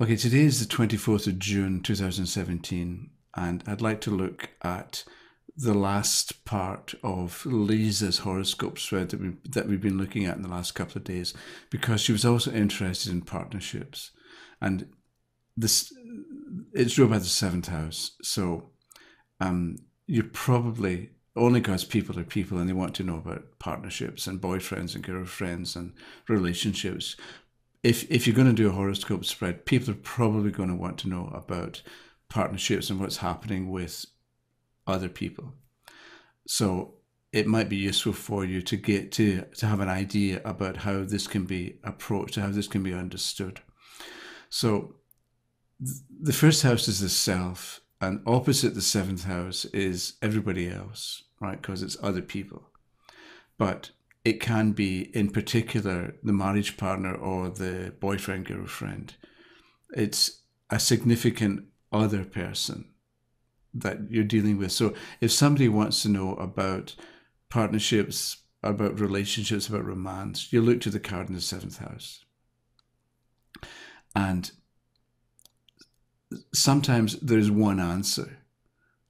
Okay, today is the 24th of June 2017, and I'd like to look at the last part of Lisa's horoscope spread that, we, that we've been looking at in the last couple of days, because she was also interested in partnerships. And this it's ruled by the seventh house. So um, you're probably only God's people are people and they want to know about partnerships and boyfriends and girlfriends and relationships if if you're going to do a horoscope spread, people are probably going to want to know about partnerships and what's happening with other people. So it might be useful for you to get to to have an idea about how this can be approached, how this can be understood. So the first house is the self, and opposite the seventh house is everybody else, right? Because it's other people. But it can be, in particular, the marriage partner or the boyfriend, girlfriend. It's a significant other person that you're dealing with. So if somebody wants to know about partnerships, about relationships, about romance, you look to the card in the seventh house. And sometimes there's one answer,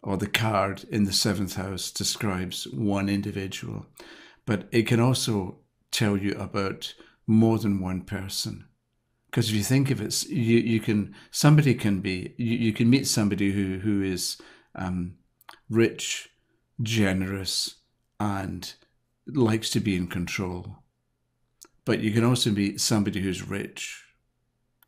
or the card in the seventh house describes one individual but it can also tell you about more than one person. Because if you think of it, you, you can somebody can be you, you can meet somebody who who is um, rich, generous, and likes to be in control. But you can also meet somebody who's rich,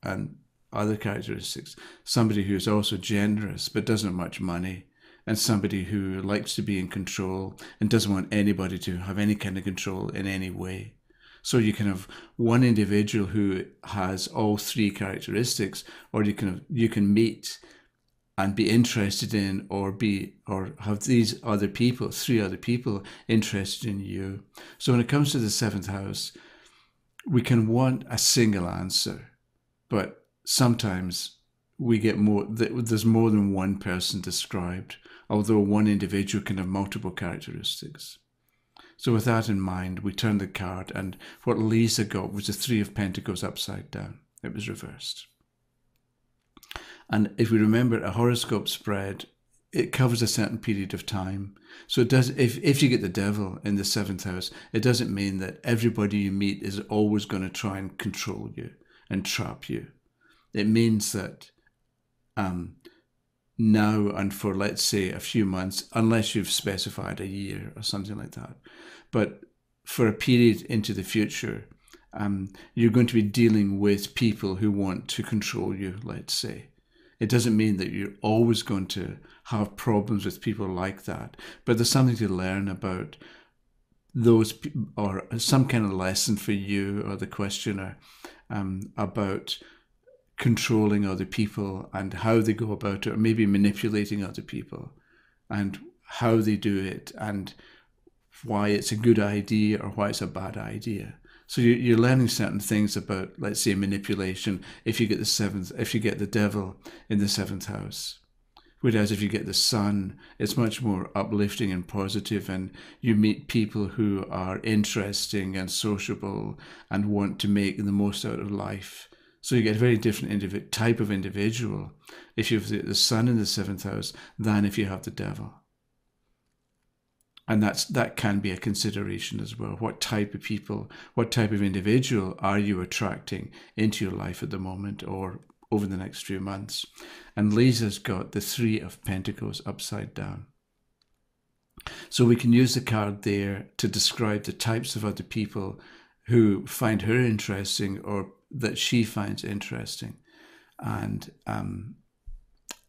and other characteristics. Somebody who is also generous but doesn't have much money, and somebody who likes to be in control and doesn't want anybody to have any kind of control in any way. So you can have one individual who has all three characteristics, or you can you can meet and be interested in or be or have these other people, three other people interested in you. So when it comes to the seventh house, we can want a single answer, but sometimes we get more there's more than one person described although one individual can have multiple characteristics. So, with that in mind, we turned the card, and what Lisa got was the Three of Pentacles upside down. It was reversed. And if we remember a horoscope spread, it covers a certain period of time. So it does if, if you get the devil in the seventh house, it doesn't mean that everybody you meet is always going to try and control you and trap you. It means that um, now and for let's say a few months, unless you've specified a year or something like that. But for a period into the future, um, you're going to be dealing with people who want to control you, let's say. It doesn't mean that you're always going to have problems with people like that, but there's something to learn about those, or some kind of lesson for you or the questioner um, about controlling other people and how they go about it, or maybe manipulating other people and how they do it and why it's a good idea or why it's a bad idea. So you're learning certain things about, let's say, manipulation. If you get the seventh, if you get the devil in the seventh house, whereas if you get the sun, it's much more uplifting and positive, and you meet people who are interesting and sociable and want to make the most out of life. So you get a very different type of individual if you have the, the sun in the seventh house than if you have the devil. And that's that can be a consideration as well. What type of people, what type of individual are you attracting into your life at the moment or over the next few months? And Lisa's got the three of pentacles upside down. So we can use the card there to describe the types of other people who find her interesting or that she finds interesting. And um,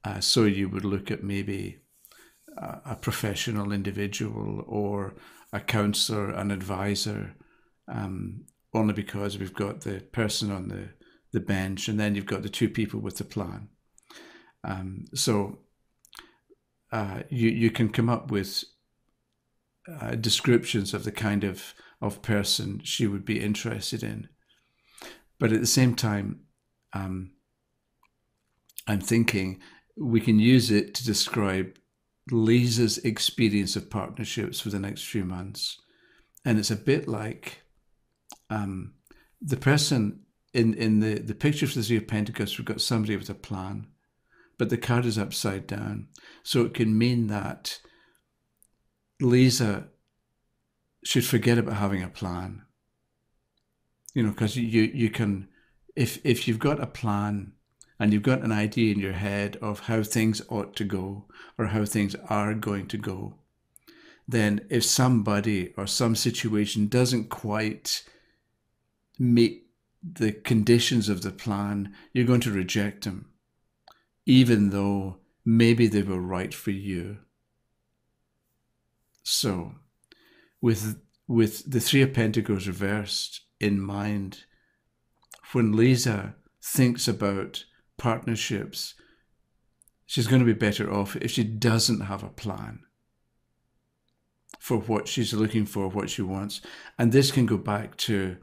uh, so you would look at maybe a, a, professional individual or a counselor, an advisor, um, only because we've got the person on the, the bench and then you've got the two people with the plan. Um, so uh, you, you can come up with uh, descriptions of the kind of, of person she would be interested in. But at the same time, um, I'm thinking we can use it to describe Lisa's experience of partnerships for the next few months. And it's a bit like um, the person in in the the picture of the Three of Pentacles, we've got somebody with a plan, but the card is upside down, so it can mean that Lisa should forget about having a plan. You know, because you you can if if you've got a plan and you've got an idea in your head of how things ought to go or how things are going to go, then if somebody or some situation doesn't quite meet the conditions of the plan, you're going to reject them, even though maybe they were right for you. So, with with the Three of Pentacles reversed in mind, when Lisa thinks about partnerships, she's going to be better off if she doesn't have a plan for what she's looking for, what she wants. And this can go back to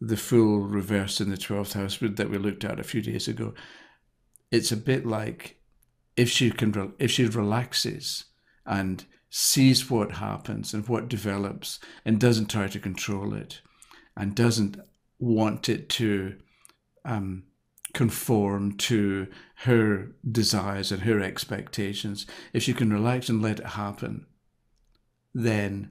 the Fool reverse in the 12th house that we looked at a few days ago. It's a bit like if she can, if she relaxes and sees what happens and what develops and doesn't try to control it and doesn't want it to um, conform to her desires and her expectations, if she can relax and let it happen, then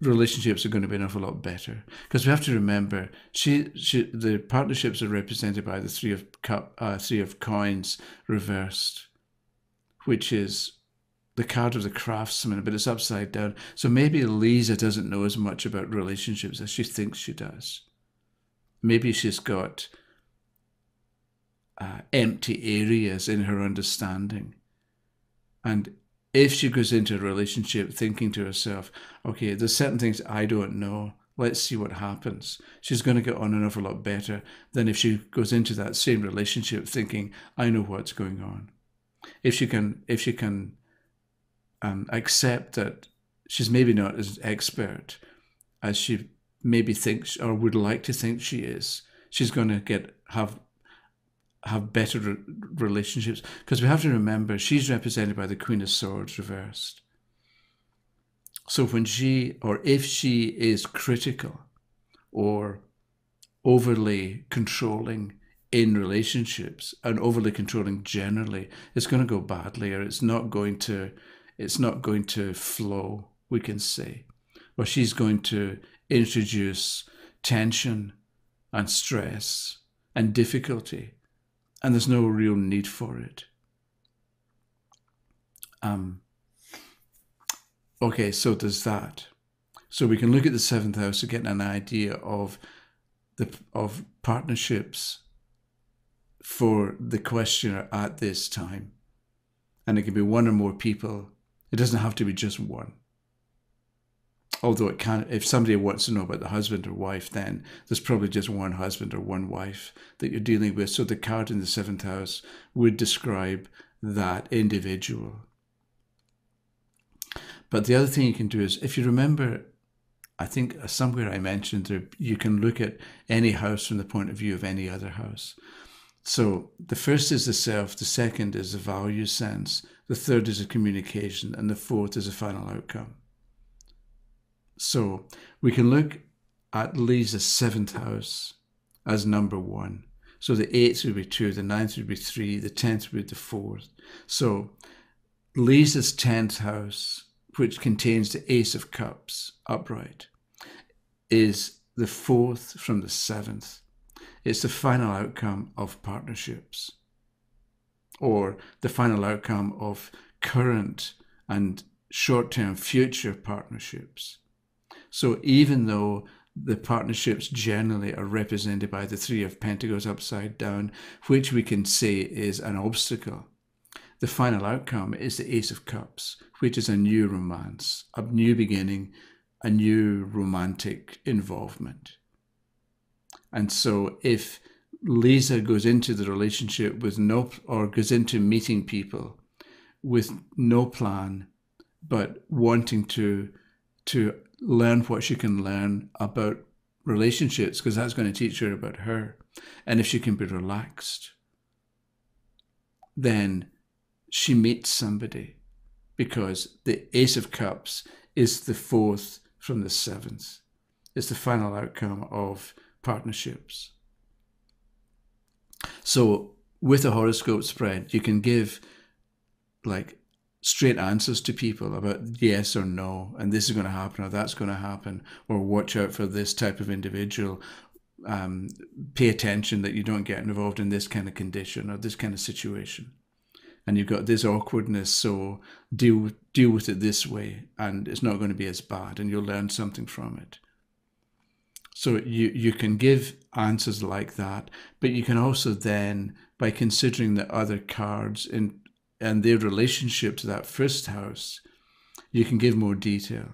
relationships are going to be an awful lot better. Because we have to remember she, she the partnerships are represented by the three of cup uh, three of coins reversed which is the card of the craftsman, but it's upside down. So maybe Lisa doesn't know as much about relationships as she thinks she does. Maybe she's got uh, empty areas in her understanding. And if she goes into a relationship thinking to herself, okay, there's certain things I don't know, let's see what happens, she's going to get on an awful lot better than if she goes into that same relationship thinking, I know what's going on. If she can, if she can um, accept that she's maybe not as expert as she maybe thinks or would like to think she is. She's going to get have have better re- relationships because we have to remember she's represented by the Queen of Swords reversed. So when she or if she is critical or overly controlling in relationships and overly controlling generally, it's going to go badly or it's not going to it's not going to flow, we can say. Or she's going to introduce tension and stress and difficulty, and there's no real need for it. Um, okay, so there's that. So we can look at the seventh house to get an idea of the of partnerships for the questioner at this time. And it can be one or more people it doesn't have to be just one. Although it can, if somebody wants to know about the husband or wife, then there's probably just one husband or one wife that you're dealing with. So the card in the seventh house would describe that individual. But the other thing you can do is, if you remember, I think somewhere I mentioned that you can look at any house from the point of view of any other house. So the first is the self, the second is the value sense, the third is a communication, and the fourth is a final outcome. So we can look at Lisa's seventh house as number one. So the eighth would be two, the ninth would be three, the tenth would be the fourth. So Lisa's tenth house, which contains the Ace of Cups upright, is the fourth from the seventh. It's the final outcome of partnerships or the final outcome of current and short term future partnerships. So even though the partnerships generally are represented by the Three of Pentacles upside down, which we can say is an obstacle. The final outcome is the Ace of Cups, which is a new romance, a new beginning, a new romantic involvement. And so if Lisa goes into the relationship with no, or goes into meeting people with no plan, but wanting to to learn what she can learn about relationships, because that's going to teach her about her. And if she can be relaxed, then she meets somebody, because the Ace of Cups is the fourth from the seventh. It's the final outcome of partnerships. So with a horoscope spread, you can give like straight answers to people about yes or no, and this is going to happen or that's going to happen, or watch out for this type of individual. Um, pay attention that you don't get involved in this kind of condition or this kind of situation. And you've got this awkwardness, so deal deal with it this way, and it's not going to be as bad, and you'll learn something from it. So you, you can give answers like that, but you can also then, by considering the other cards in, and their relationship to that first house, you can give more detail.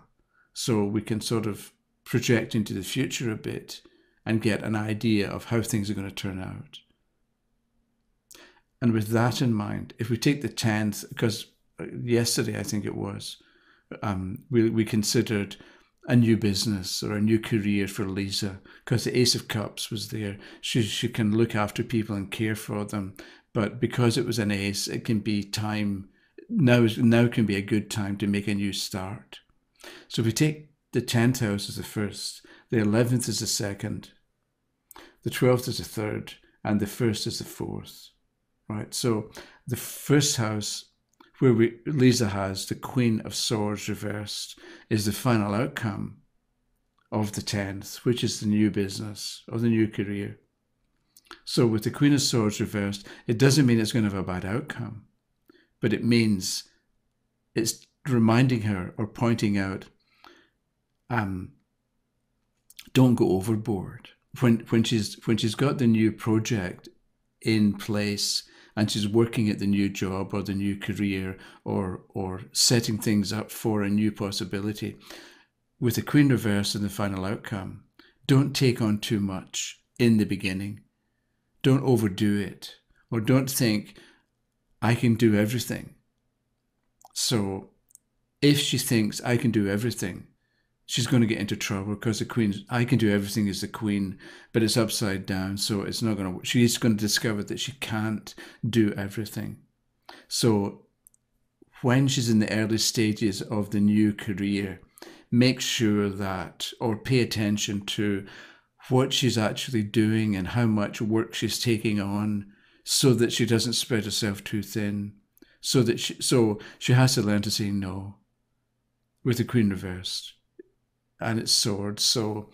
So we can sort of project into the future a bit and get an idea of how things are going to turn out. And with that in mind, if we take the 10th, because yesterday I think it was, um, we, we considered a new business or a new career for Lisa because the Ace of Cups was there. She, she can look after people and care for them. But because it was an ace, it can be time, now, now can be a good time to make a new start. So if we take the 10th house as the first, the 11th is the second, the 12th is the third, and the first is the fourth, right? So the first house where we, Lisa has the Queen of Swords reversed, is the final outcome of the 10th, which is the new business or the new career. So with the Queen of Swords reversed, it doesn't mean it's going to have a bad outcome, but it means it's reminding her or pointing out, um, don't go overboard. When when she's when she's got the new project in place and she's working at the new job or the new career or or setting things up for a new possibility. With the queen reverse in the final outcome don't take on too much in the beginning. Don't overdo it or don't think i can do everything. So if she thinks i can do everything she's going to get into trouble because the queen i can do everything as the queen but it's upside down so it's not going to she's going to discover that she can't do everything. So when she's in the early stages of the new career make sure that or pay attention to what she's actually doing and how much work she's taking on so that she doesn't spread herself too thin so that she so she has to learn to say no with the queen reversed and its sword. So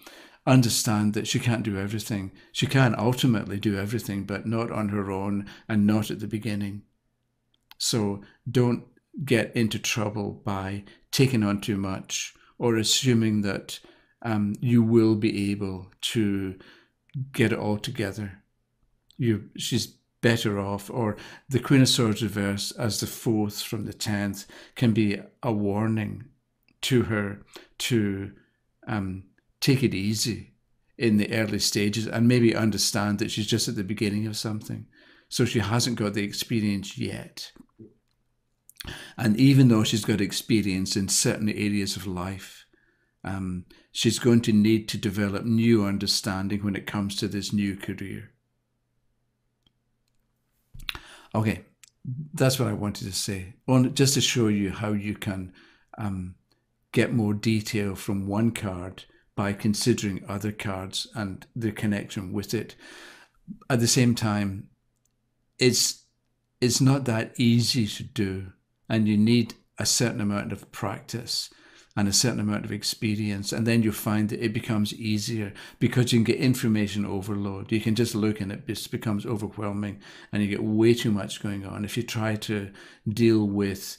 understand that she can't do everything. She can ultimately do everything, but not on her own and not at the beginning. So don't get into trouble by taking on too much or assuming that um, you will be able to get it all together. You, she's better off, or the Queen of Swords reverse as the fourth from the tenth can be a warning to her to um, take it easy in the early stages and maybe understand that she's just at the beginning of something. So she hasn't got the experience yet. And even though she's got experience in certain areas of life, um, she's going to need to develop new understanding when it comes to this new career. Okay, that's what I wanted to say. Just to show you how you can um, get more detail from one card by considering other cards and the connection with it. At the same time, it's it's not that easy to do, and you need a certain amount of practice and a certain amount of experience, and then you find that it becomes easier because you can get information overload. You can just look and it just becomes overwhelming, and you get way too much going on. If you try to deal with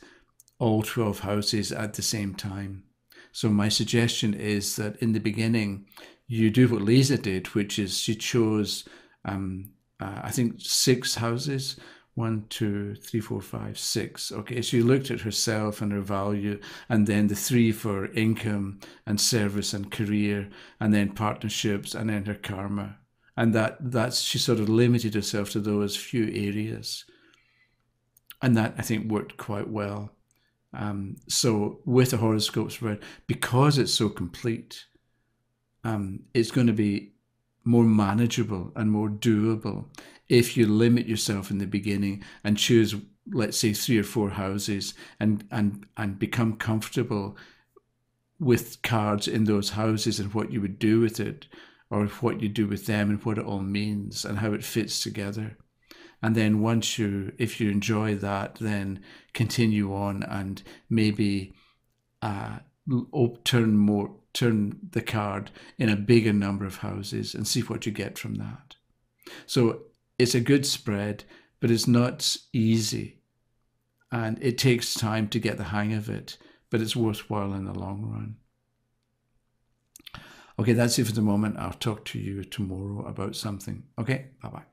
all 12 houses at the same time. So my suggestion is that in the beginning, you do what Lisa did, which is she chose, um, uh, I think, six houses. One, two, three, four, five, six. Okay, she looked at herself and her value, and then the three for income and service and career, and then partnerships, and then her karma. And that that's she sort of limited herself to those few areas. And that I think worked quite well. Um, so with the horoscope spread, because it's so complete, um, it's going to be more manageable and more doable if you limit yourself in the beginning and choose, let's say, three or four houses and and and become comfortable with cards in those houses and what you would do with it, or what you do with them and what it all means and how it fits together. And then once you, if you enjoy that, then continue on and maybe uh, turn more, turn the card in a bigger number of houses and see what you get from that. So it's a good spread, but it's not easy. And it takes time to get the hang of it, but it's worthwhile in the long run. Okay, that's it for the moment. I'll talk to you tomorrow about something. Okay, bye bye.